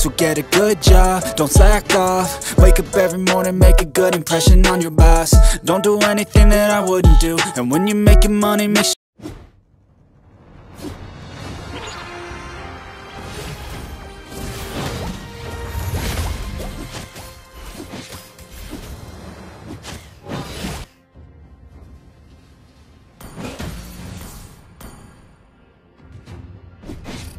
So get a good job, don't slack off. Wake up every morning, make a good impression on your boss. Don't do anything that I wouldn't do. And when you're making money, make sure First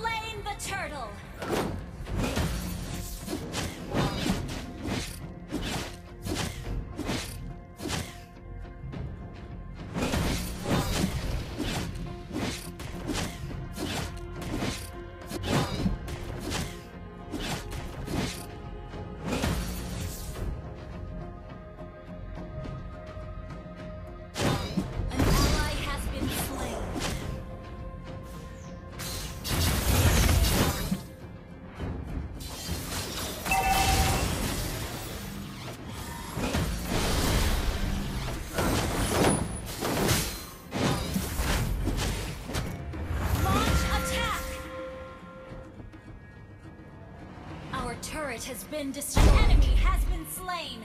slain the turtle. has been destroyed. An enemy has been slain.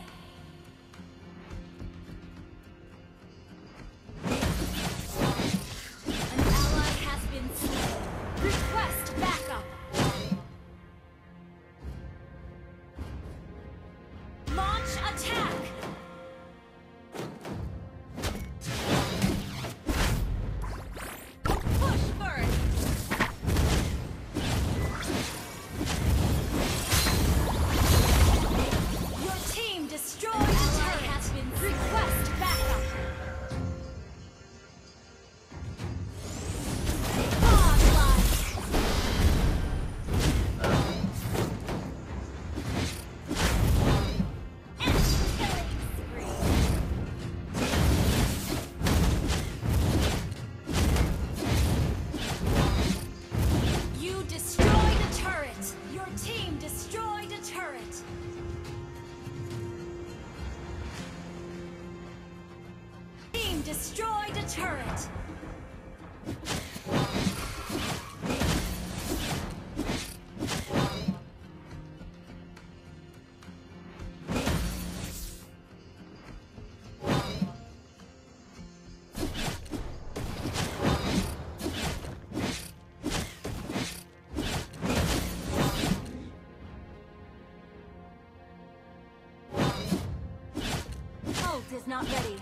Is not ready.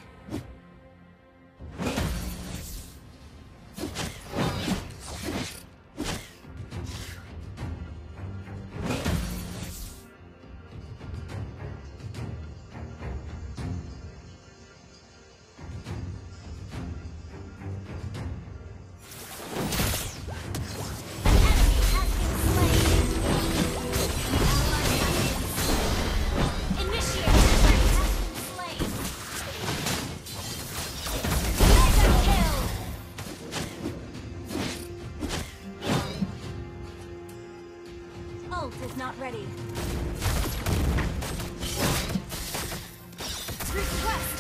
ult is not ready. Request